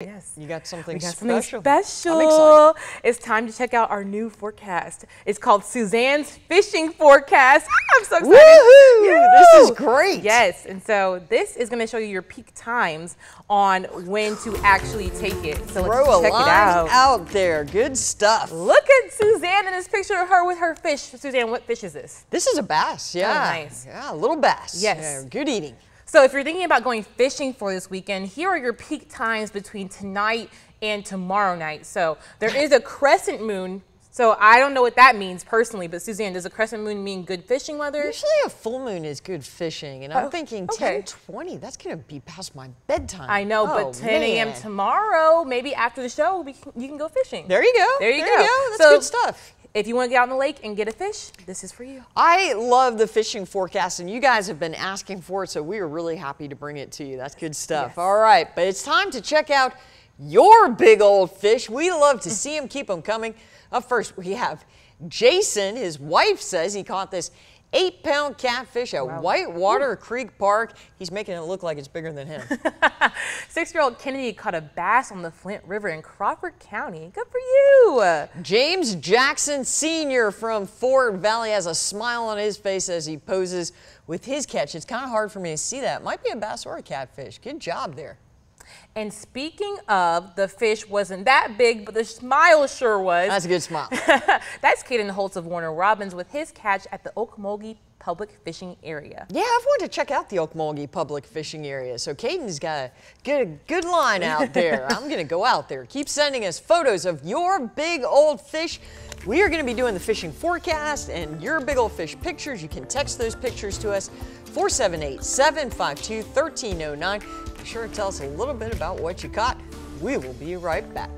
Yes. You got something We got special. something special. It's time to check out our new forecast. It's called Suzanne's Fishing Forecast. I'm so excited. Woohoo! This is great. Yes, and so this is going to show you your peak times on when to actually take it. So Throw let's a check line it out. out there. Good stuff. Look at Suzanne in this picture of her with her fish. Suzanne, what fish is this? This is a bass. Oh, yeah. nice. Yeah, a little bass. Yes. Yeah, good eating. So if you're thinking about going fishing for this weekend, here are your peak times between tonight and tomorrow night. So there is a crescent moon. So I don't know what that means personally, but Suzanne, does a crescent moon mean good fishing weather? Usually a full moon is good fishing, and I'm Oh, thinking okay. 10, 20, that's going to be past my bedtime. I know, Oh, but 10 a.m. tomorrow, maybe after the show, we can, you can go fishing. There you go. There you there go. You go. That's So- good stuff. If you want to get out in the lake and get a fish, this is for you. I love the fishing forecast, and you guys have been asking for it, so we are really happy to bring it to you. That's good stuff. Yes. All right, but it's time to check out your big old fish. We love to see them. Keep them coming. Up first, we have Jason. His wife says he caught this eight pound catfish at Whitewater Creek Park. He's making it look like it's bigger than him. Six-year-old Kennedy caught a bass on the Flint River in Crawford County. Good for you. James Jackson Sr. from Fort Valley has a smile on his face as he poses with his catch. It's kind of hard for me to see that. Might be a bass or a catfish. Good job there. And speaking of, the fish wasn't that big, but the smile sure was. That's a good smile. That's Caden Holtz of Warner Robins with his catch at the Ocmulgee Public Fishing Area. Yeah, I've wanted to check out the Ocmulgee public fishing area. So Caden's got a good, good line out there. I'm going to go out there. Keep sending us photos of your big old fish. We are going to be doing the fishing forecast and your big old fish pictures. You can text those pictures to us 478 752 1309. Be sure to tell us a little bit about what you caught. We will be right back.